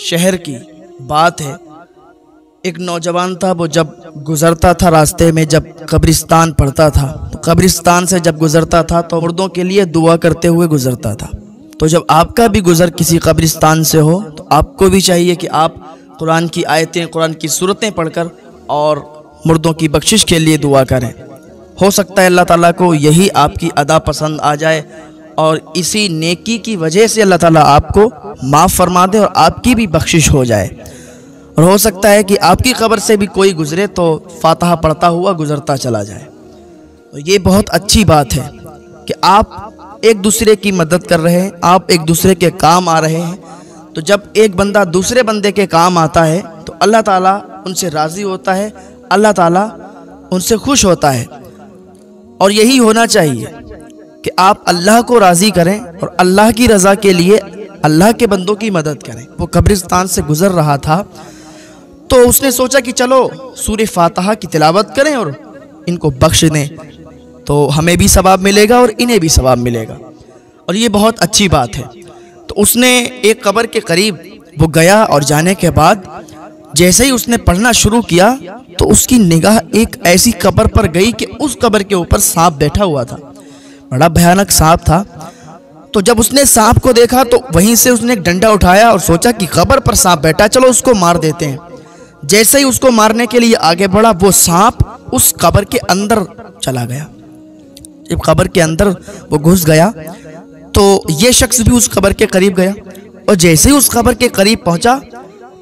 शहर की बात है। एक नौजवान था, वो जब गुज़रता था रास्ते में, जब कब्रिस्तान पढ़ता था तो कब्रिस्तान से जब गुज़रता था तो मुर्दों के लिए दुआ करते हुए गुज़रता था। तो जब आपका भी गुज़र किसी कब्रिस्तान से हो तो आपको भी चाहिए कि आप कुरान की आयतें, कुरान की सूरतें पढ़कर और मुर्दों की बख्शिश के लिए दुआ करें। हो सकता है अल्लाह ताला को यही आपकी अदा पसंद आ जाए और इसी नेकी की वजह से अल्लाह ताला आपको माफ़ फरमा दे और आपकी भी बख्शिश हो जाए। और हो सकता है कि आपकी खबर से भी कोई गुजरे तो फातहा पढ़ता हुआ गुजरता चला जाए। तो ये बहुत अच्छी बात है कि आप एक दूसरे की मदद कर रहे हैं, आप एक दूसरे के काम आ रहे हैं। तो जब एक बंदा दूसरे बंदे के काम आता है तो अल्लाह ताला उनसे राज़ी होता है, अल्लाह ताला उनसे खुश होता है। और यही होना चाहिए कि आप अल्लाह को राज़ी करें और अल्लाह की रज़ा के लिए अल्लाह के बंदों की मदद करें। वो कब्रिस्तान से गुज़र रहा था तो उसने सोचा कि चलो सूर्य फातहा की तिलावत करें और इनको बख्श दें। तो हमें भी सवाब मिलेगा और इन्हें भी सवाब मिलेगा। और ये बहुत अच्छी बात है। तो उसने एक कब्र के करीब वो गया और जाने के बाद जैसे ही उसने पढ़ना शुरू किया तो उसकी निगाह एक ऐसी कब्र पर गई कि उस कब्र के ऊपर सांप बैठा हुआ था। बड़ा भयानक सांप था। तो जब उसने सांप को देखा तो वहीं से उसने एक डंडा उठाया और सोचा कि खबर पर सांप बैठा, चलो उसको मार देते हैं। जैसे ही उसको मारने के लिए आगे बढ़ा, वो सांप उस कब्र के अंदर चला गया। जब कब्र के अंदर वो घुस गया तो ये शख्स भी उस कब्र के करीब गया और जैसे ही उस कब्र के करीब पहुँचा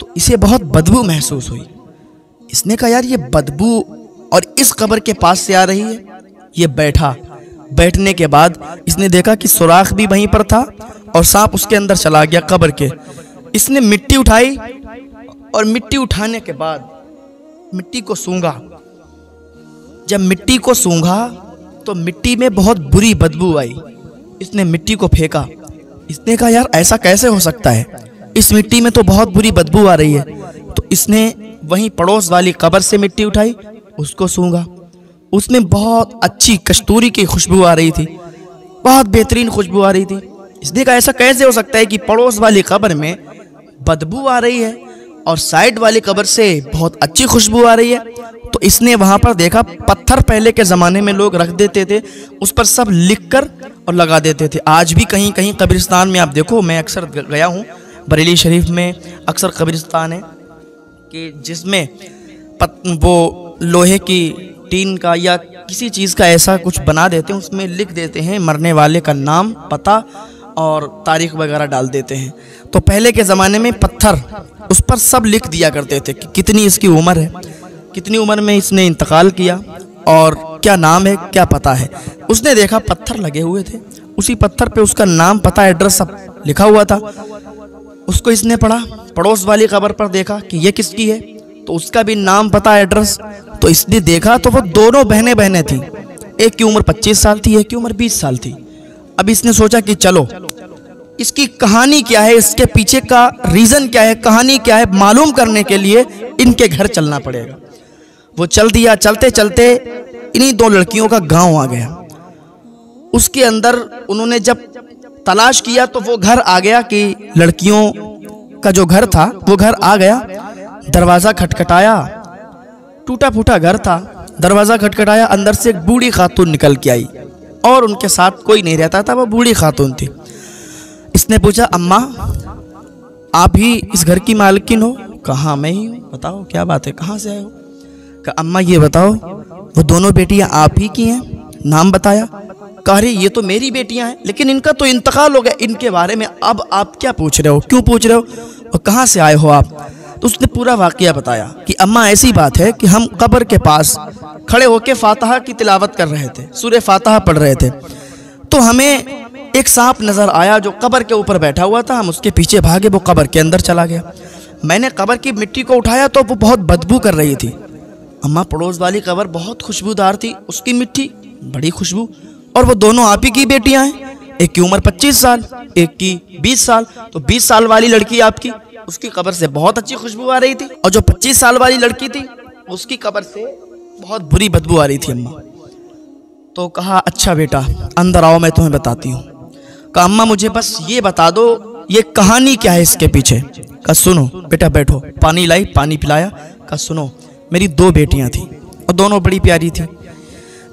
तो इसे बहुत बदबू महसूस हुई। इसने कहा, यार, ये बदबू और इस कब्र के पास से आ रही है, ये बैठा बैठने के बाद इसने देखा कि सुराख भी वहीं पर था और सांप उसके अंदर चला गया कब्र के। इसने मिट्टी उठाई और मिट्टी उठाने के बाद मिट्टी को सूंघा। जब मिट्टी को सूंघा तो मिट्टी में बहुत बुरी बदबू आई। इसने मिट्टी को फेंका। इसने कहा, यार, ऐसा कैसे हो सकता है? इस मिट्टी में तो बहुत बुरी बदबू आ रही है। तो इसने वहीं पड़ोस वाली कब्र से मिट्टी उठाई, उसको सूंघा। उसमें बहुत अच्छी कस्तूरी की खुशबू आ रही थी। बहुत बेहतरीन खुशबू आ रही थी। इसने कहा ऐसा कैसे हो सकता है कि पड़ोस वाली कब्र में बदबू आ रही है और साइड वाली कब्र से बहुत अच्छी खुशबू आ रही है? तो इसने वहाँ पर देखा, पत्थर पहले के ज़माने में लोग रख देते थे, उस पर सब लिख कर और लगा देते थे। आज भी कहीं कहीं कब्रिस्तान में आप देखो, मैं अक्सर गया हूँ, बरेली शरीफ में अक्सर कब्रिस्तान है कि जिसमें वो लोहे की टीन का या किसी चीज़ का ऐसा कुछ बना देते हैं, उसमें लिख देते हैं, मरने वाले का नाम, पता और तारीख वगैरह डाल देते हैं। तो पहले के ज़माने में पत्थर, उस पर सब लिख दिया करते थे कि कितनी इसकी उम्र है, कितनी उम्र में इसने इंतकाल किया और क्या नाम है, क्या पता है। उसने देखा पत्थर लगे हुए थे, उसी पत्थर पे उसका नाम, पता, एड्रेस सब लिखा हुआ था। उसको इसने पढ़ा, पड़ोस वाली खबर पर देखा कि ये किसकी है तो उसका भी नाम, पता, एड्रेस तो इसने देखा तो वो दोनों बहनें बहनें थी। एक की उम्र 25 साल थी, एक की उम्र 20 साल थी। अब इसने सोचा कि चलो, इसकी कहानी क्या है, इसके पीछे का रीज़न क्या है, कहानी क्या है, मालूम करने के लिए इनके घर चलना पड़ेगा। वो चल दिया, चलते चलते इन्हीं दो लड़कियों का गाँव आ गया। उसके अंदर उन्होंने जब तलाश किया तो वो घर आ गया कि लड़कियों का जो घर था, वो घर आ गया। दरवाज़ा खटखटाया टूटा फूटा घर था। दरवाज़ा खटखटाया, अंदर से एक बूढ़ी खातून निकल के आई। और उनके साथ कोई नहीं रहता था, वो बूढ़ी खातून थी। इसने पूछा, अम्मा, आप ही इस घर की मालकिन हो? कहा मैं ही हूँ? बताओ, क्या बात है? कहाँ से आए हो? कहा, अम्मा, ये बताओ, वो दोनों बेटियाँ आप ही की हैं? नाम बताया? कह रही ये तो मेरी बेटियाँ हैं, लेकिन इनका तो इंतकाल हो गया। इनके बारे में अब आप क्या पूछ रहे हो? क्यों पूछ रहे हो? और कहाँ से आए हो आप? तो उसने पूरा वाक्य बताया कि अम्मा, ऐसी बात है कि हम कब्र के पास खड़े होकर फातहा की तिलावत कर रहे थे सूर्य फातहा पढ़ रहे थे। तो हमें एक सांप नज़र आया जो कब्र के ऊपर बैठा हुआ था। हम उसके पीछे भागे, वो कब्र के अंदर चला गया। मैंने कब्र की मिट्टी को उठाया तो वो बहुत बदबू कर रही थी। अम्मा, पड़ोस वाली कब्र बहुत खुशबूदार थी, उसकी मिट्टी बड़ी खुशबू और वो दोनों आप ही की बेटियाँ हैं। एक की उम्र 25 साल, एक की 20 साल। तो 20 साल वाली लड़की आपकी उसकी कब्र से बहुत अच्छी खुशबू आ रही थी। और जो 25 साल वाली लड़की थी, उसकी कब्र से बहुत बुरी बदबू आ रही थी अम्मा। तो कहा अच्छा बेटा, अंदर आओ, मैं तुम्हें बताती हूँ। कहा, अम्मा, मुझे बस ये बता दो, ये कहानी क्या है इसके पीछे? कहा, सुनो, बेटा, बैठो, पानी लाई, पानी पिलाया। कहा, सुनो, मेरी दो बेटियाँ थी और दोनों बड़ी प्यारी थी।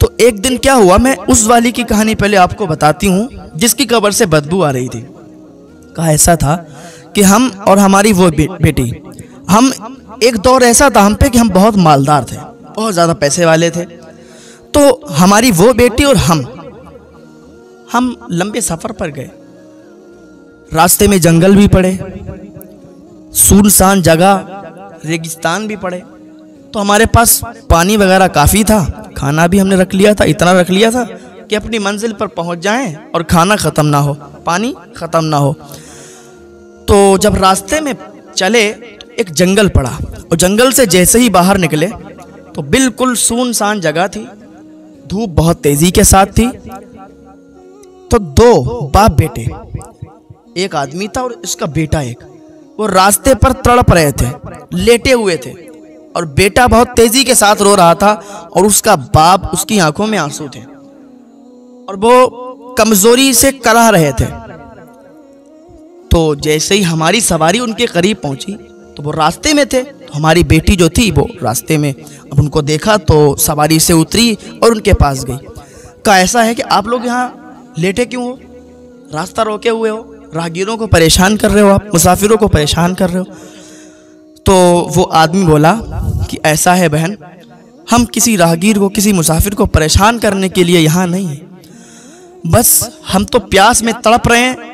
तो एक दिन क्या हुआ, मैं उस वाली की कहानी पहले आपको बताती हूँ, जिसकी कबर से बदबू आ रही थी। कहा, ऐसा था कि हम और हमारी वो बेटी। हम एक दौर ऐसा था हम पे कि हम बहुत मालदार थे, बहुत ज़्यादा पैसे वाले थे। तो हमारी वो बेटी और हम हम लंबे सफ़र पर गए। रास्ते में जंगल भी पड़े, सुनसान जगह, रेगिस्तान भी पड़े। तो हमारे पास पानी वगैरह काफ़ी था, खाना भी हमने रख लिया था, इतना रख लिया था कि अपनी मंजिल पर पहुँच जाएँ और खाना ख़त्म ना हो, पानी ख़त्म ना हो। तो जब रास्ते में चले, एक जंगल पड़ा। और जंगल से जैसे ही बाहर निकले तो बिल्कुल सुनसान जगह थी। धूप बहुत तेज़ी के साथ थी। तो दो बाप बेटे, एक आदमी था और इसका बेटा एक, वो रास्ते पर तड़प रहे थे, लेटे हुए थे। और बेटा बहुत तेज़ी के साथ रो रहा था और उसका बाप उसकी आँखों में आँसू थे। और वो कमज़ोरी से कराह रहे थे। तो जैसे ही हमारी सवारी उनके करीब पहुँची तो वो रास्ते में थे। तो हमारी बेटी जो थी, वो रास्ते में अब उनको देखा तो सवारी से उतरी और उनके पास गई। का ऐसा है कि आप लोग यहाँ लेटे क्यों हो? रास्ता रोके हुए हो? राहगीरों को परेशान कर रहे हो आप? मुसाफिरों को परेशान कर रहे हो? तो वो आदमी बोला कि, ऐसा है बहन, हम किसी राहगीर को, किसी मुसाफिर को परेशान करने के लिए यहाँ नहीं है। बस हम तो प्यास में तड़प रहे हैं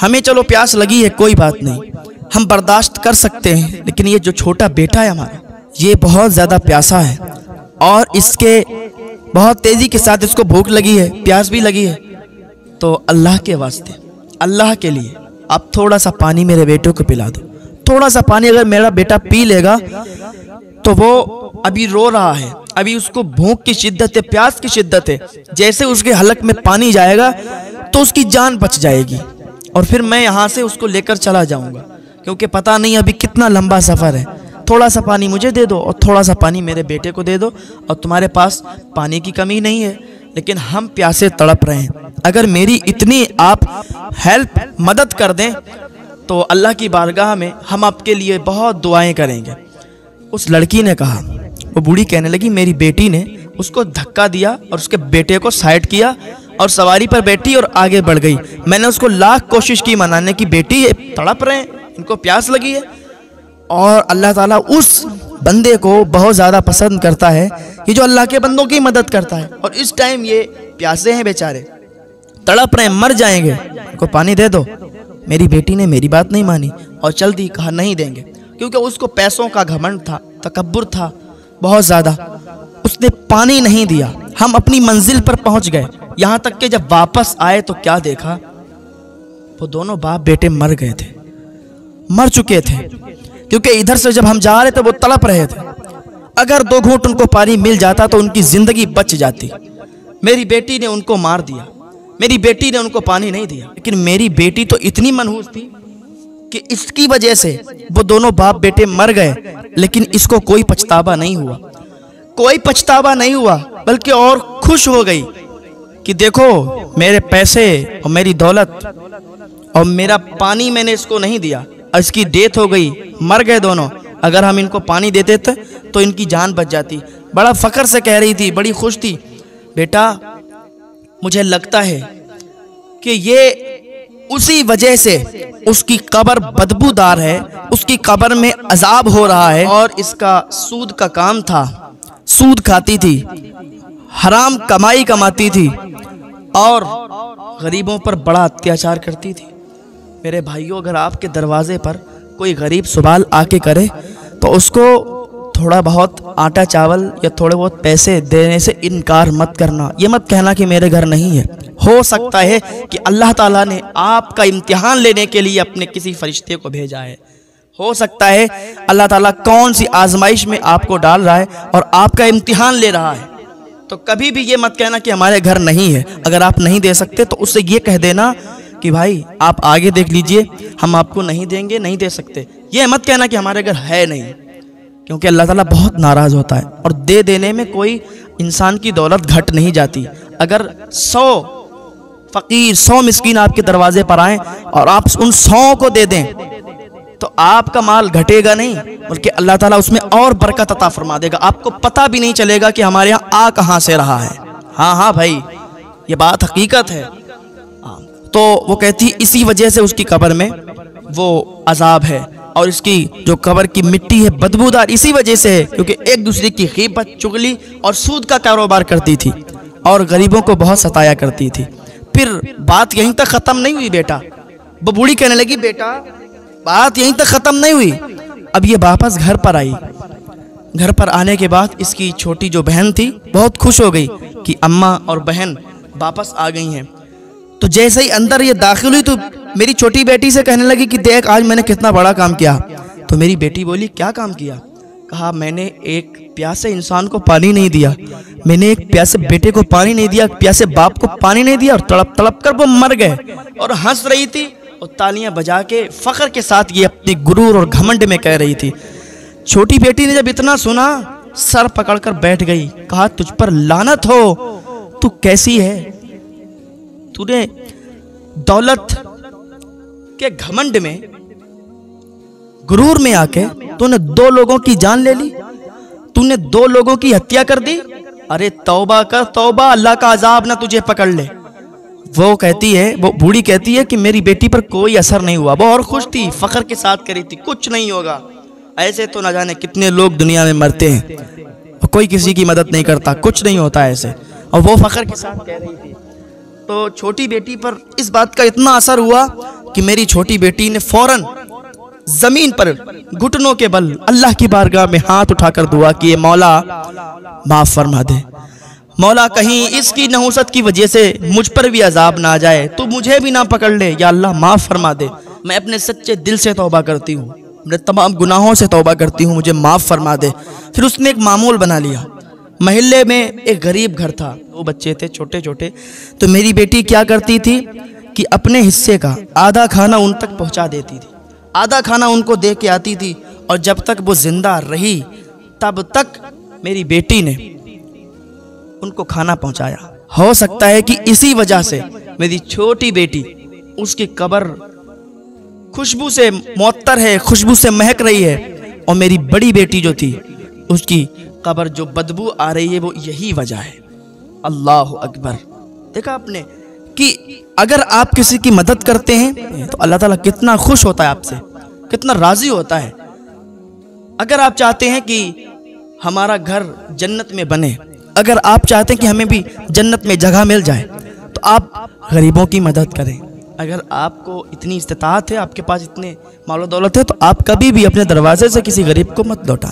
हमें चलो प्यास लगी है, कोई बात नहीं। हम बर्दाश्त कर सकते हैं, लेकिन ये जो छोटा बेटा है हमारा, ये बहुत ज़्यादा प्यासा है। और इसके बहुत तेज़ी के साथ इसको भूख लगी है, प्यास भी लगी है। तो अल्लाह के वास्ते, अल्लाह के लिए, आप थोड़ा सा पानी मेरे बेटे को पिला दो। थोड़ा सा पानी अगर मेरा बेटा पी लेगा तो वो अभी रो रहा है। अभी उसको भूख की शिद्दत है, प्यास की शिद्दत है। जैसे उसके हलक में पानी जाएगा तो उसकी जान बच जाएगी। और फिर मैं यहाँ से उसको लेकर चला जाऊँगा। क्योंकि पता नहीं अभी कितना लंबा सफ़र है। थोड़ा सा पानी मुझे दे दो और थोड़ा सा पानी मेरे बेटे को दे दो और तुम्हारे पास पानी की कमी नहीं है। लेकिन हम प्यासे तड़प रहे हैं। अगर मेरी इतनी आप हेल्प, मदद कर दें तो अल्लाह की बारगाह में हम आपके लिए बहुत दुआएँ करेंगे। उस लड़की ने कहा, वो बूढ़ी कहने लगी, मेरी बेटी ने उसको धक्का दिया और उसके बेटे को साइड किया और सवारी पर बैठी और आगे बढ़ गई। मैंने उसको लाख कोशिश की, मनाने की, बेटी तड़प रहे हैं, इनको प्यास लगी है। और अल्लाह ताला उस बंदे को बहुत ज़्यादा पसंद करता है कि जो अल्लाह के बंदों की मदद करता है। और इस टाइम ये प्यासे हैं बेचारे। तड़प रहे मर जाएँगे। उनको पानी दे दो। मेरी बेटी ने मेरी बात नहीं मानी और चल दी कहा, नहीं देंगे। क्योंकि उसको पैसों का घमंड था तकबर था, बहुत ज़्यादा। उसने पानी नहीं दिया। हम अपनी मंजिल पर पहुँच गए। यहाँ तक कि जब वापस आए तो क्या देखा? वो दोनों बाप बेटे मर गए थे। मर चुके थे। क्योंकि इधर से जब हम जा रहे थे, वो तड़प रहे थे। अगर दो घूट उनको पानी मिल जाता तो उनकी ज़िंदगी बच जाती। मेरी बेटी ने उनको मार दिया। मेरी बेटी ने उनको पानी नहीं दिया। लेकिन मेरी बेटी तो इतनी मनहूस थी कि इसकी वजह से वो दोनों बाप बेटे मर गए। लेकिन इसको कोई पछतावा नहीं हुआ। कोई पछतावा नहीं हुआ, बल्कि और खुश हो गई। कि देखो, मेरे पैसे और मेरी दौलत और मेरा पानी मैंने इसको नहीं दिया इसकी डेथ हो गई, मर गए दोनों। अगर हम इनको पानी देते थे तो इनकी जान बच जाती। बड़ा फ़ख्र से कह रही थी, बड़ी खुश थी। बेटा, मुझे लगता है कि ये उसी वजह से उसकी कबर बदबूदार है, उसकी कबर में अजाब हो रहा है, और इसका सूद का काम था। सूद खाती थी, हराम कमाई कमाती थी। और गरीबों पर बड़ा अत्याचार करती थी। मेरे भाइयों, अगर आपके दरवाजे पर कोई गरीब सवाल आके करे तो उसको थोड़ा बहुत आटा, चावल या थोड़े बहुत पैसे देने से इनकार मत करना। ये मत कहना कि मेरे घर नहीं है। हो सकता है कि अल्लाह ताला ने आपका इम्तिहान लेने के लिए अपने किसी फरिश्ते को भेजा है। हो सकता है अल्लाह ताला कौन सी आजमाइश में आपको डाल रहा है और आपका इम्तिहान ले रहा है। तो कभी भी ये मत कहना कि हमारे घर नहीं है। अगर आप नहीं दे सकते तो उससे ये कह देना कि भाई, आप आगे देख लीजिए, हम आपको नहीं देंगे, नहीं दे सकते। ये मत कहना कि हमारे घर है नहीं, क्योंकि अल्लाह ताला बहुत नाराज़ होता है। और दे देने में कोई इंसान की दौलत घट नहीं जाती। अगर सौ फ़कीर, सौ मिसकीन आपके दरवाजे पर आए और आप उन सौ को दे दें तो आपका माल घटेगा नहीं बल्कि अल्लाह ताला उसमें और बरकत अता फरमा देगा। आपको पता भी नहीं चलेगा कि हमारे यहाँ आ कहाँ से रहा है। हाँ हाँ भाई ये बात हकीकत है। हाँ, तो वो कहती इसी वजह से उसकी कब्र में वो अजाब है और इसकी जो कबर की मिट्टी है बदबूदार इसी वजह से है क्योंकि एक दूसरे की खीबत चुगली और सूद का कारोबार करती थी और गरीबों को बहुत सताया करती थी। फिर बात यहीं तक ख़त्म नहीं हुई बेटा। वो बूढ़ी कहने लगी बेटा बात यहीं तक ख़त्म नहीं हुई। अब ये वापस घर पर आई। घर पर आने के बाद इसकी छोटी जो बहन थी, बहुत खुश हो गई कि अम्मा और बहन वापस आ गई हैं। तो जैसे ही अंदर ये दाखिल हुई तो मेरी छोटी बेटी से कहने लगी कि देख, आज मैंने कितना बड़ा काम किया। तो मेरी बेटी बोली, क्या काम किया? कहा, मैंने एक प्यासे इंसान को पानी नहीं दिया। मैंने एक प्यासे बेटे को पानी नहीं दिया प्यासे बाप को पानी नहीं दिया और तड़प तड़प कर वो मर गए। और हंस रही थी। और तालियाँ बजा के फख्र के साथ ये अपनी गुरूर और घमंड में कह रही थी, छोटी बेटी ने जब इतना सुना, सर पकड़कर बैठ गई, कहा, तुझ पर लानत हो, तू कैसी है? तूने दौलत के घमंड में, गुरूर में आके तूने दो लोगों की जान ले ली? तूने दो लोगों की हत्या कर दी? अरे तौबा कर तौबा, अल्लाह का अजाब ना तुझे पकड़ ले। वो कहती है, वो बूढ़ी कहती है कि मेरी बेटी पर कोई असर नहीं हुआ। वो और खुश थी, फख्र के साथ करी थी, कुछ नहीं होगा। ऐसे तो ना जाने कितने लोग दुनिया में मरते हैं। कोई किसी की मदद नहीं करता, कुछ नहीं होता ऐसे। और वो फख्र के साथ कह रही थी। तो छोटी बेटी पर इस बात का इतना असर हुआ कि मेरी छोटी बेटी ने फ़ौरन ज़मीन पर घुटनों के बल अल्लाह की बारगाह में हाथ उठाकर दुआ किए मौला, माफ़ फरमा दे। मौला कहीं इसकी नहुसत की वजह से मुझ पर भी अजाब ना जाए तो मुझे भी ना पकड़ ले। या अल्लाह माफ़ फरमा दे। मैं अपने सच्चे दिल से तोबा करती हूँ। अपने तमाम गुनाहों से तोबा करती हूँ, मुझे माफ़ फरमा दे। फिर उसने एक मामूल बना लिया। महल्ले में एक गरीब घर था। दो बच्चे थे छोटे छोटे तो मेरी बेटी क्या करती थी कि अपने हिस्से का आधा खाना उन तक पहुँचा देती थी। आधा खाना उनको दे के आती थी, और जब तक वो ज़िंदा रही, तब तक मेरी बेटी ने उनको खाना पहुँचाया। हो सकता है कि इसी वजह से मेरी छोटी बेटी उसकी कबर खुशबू से मअतर है खुशबू से महक रही है और मेरी बड़ी बेटी जो थी उसकी कबर जो बदबू आ रही है वो यही वजह है। अल्लाह अकबर। देखा आपने कि अगर आप किसी की मदद करते हैं तो अल्लाह ताला कितना खुश होता है आपसे कितना राज़ी होता है। अगर आप चाहते हैं कि हमारा घर जन्नत में बने अगर आप चाहते हैं कि हमें भी जन्नत में जगह मिल जाए तो आप गरीबों की मदद करें। अगर आपको इतनी इस्तात है, आपके पास इतने मालो दौलत है तो आप कभी भी अपने दरवाजे से किसी गरीब को मत लौटा